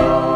soul.